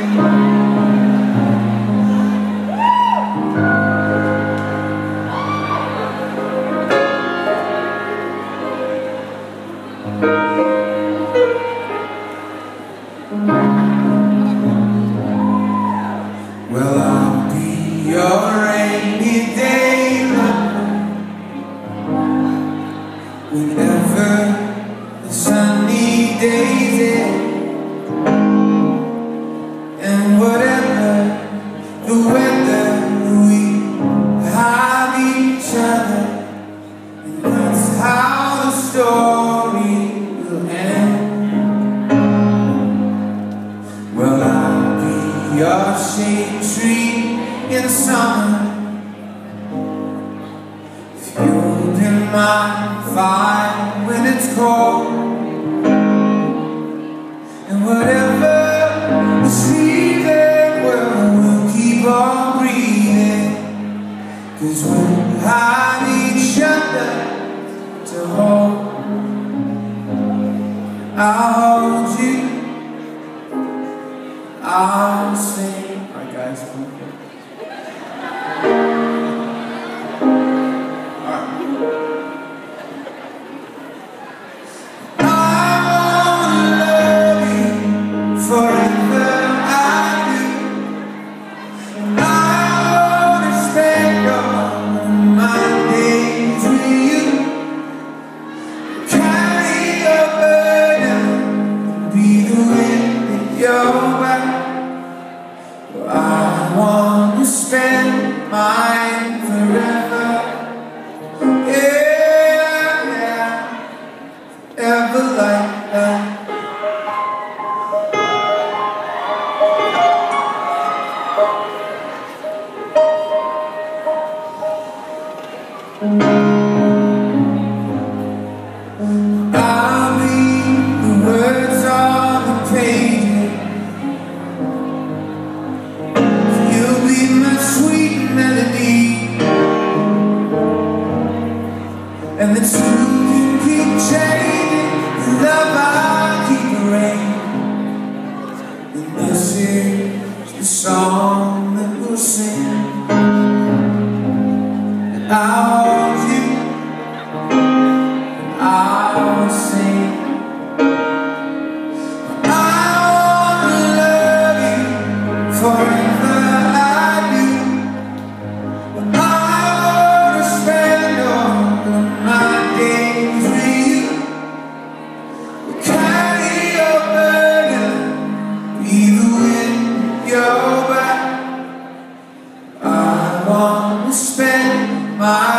Well, I'll be your rainy day Whenever the sunny days shade tree in summer. If you'll my fire when it's cold. And whatever the season will, we'll keep on breathing. Cause we'll have each other to hold I'll Alright, And the truth can keep changing The love I keep arranging And this is the song that we'll sing. And I'll spend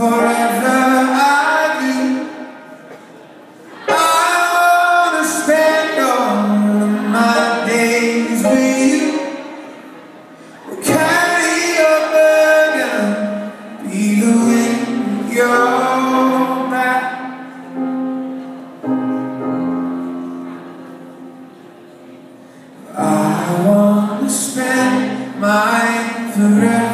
forever. I do. I wanna spend all of my days with you. Carry your burden, be the wind in your back. I wanna spend forever,